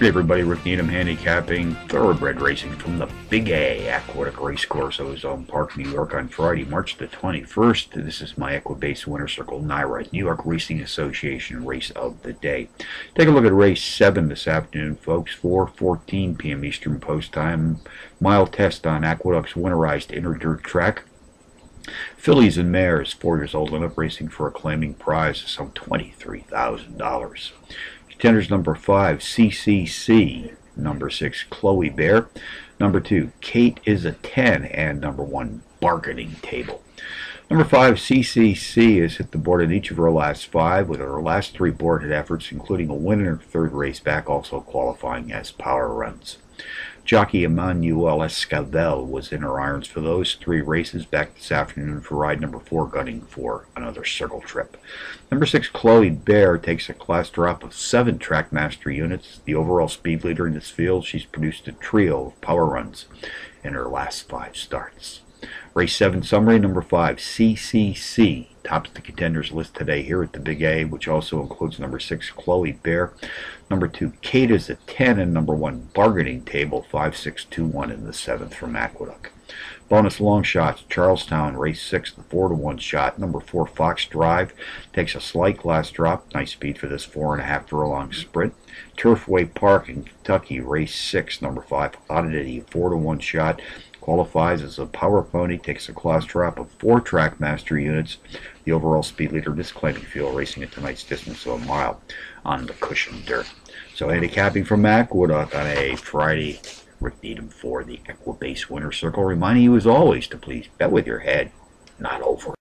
Hey everybody, Rick Needham handicapping thoroughbred racing from the Big A Aqueduct Racecourse Ozone Park, New York on Friday, March the 21st. This is my Equibase Winter Circle NYRA, New York Racing Association race of the day. Take a look at race 7 this afternoon, folks. 4.14 p.m. Eastern Post Time. Mile test on Aqueduct's winterized inner dirt track. Fillies and mares, four years old and up, racing for a claiming prize of some $23,000. Contenders number five, CCC. Number six, Chloe Bear. Number two, Kate is a 10. And number one, Bargaining Table. Number five, CCC has hit the board in each of her last five, with her last three board hit efforts, including a win in her third race back, also qualifying as power runs. Jockey Emmanuel Escavel was in her irons for those three races back this afternoon for ride number four, gunning for another circle trip. Number six, Chloe Bear takes a class drop of seven TrackMaster units. The overall speed leader in this field, she's produced a trio of power runs in her last five starts. Race 7 summary, number 5, CCC, tops the contenders list today here at the Big A, which also includes number 6, Chloe Bear, number 2, Kate is a 10, and number 1, Bargaining Table, 5621 in the 7th from Aqueduct. Bonus long shots, Charlestown, race 6, the 4 to 1 shot. Number 4, Fox Drive, takes a slight class drop. Nice speed for this 4.5 furlong sprint. Turfway Park in Kentucky, race 6, number 5, Oddity, 4 to 1 shot qualifies as a power pony, takes a class drop of four TrackMaster units. The overall speed leader this claiming field racing at tonight's distance of a mile on the cushioned dirt. So handicapping from Mac Aqueduct on a Friday. Rick Needham for the Equibase Winter Circle, reminding you as always to please bet with your head, not over.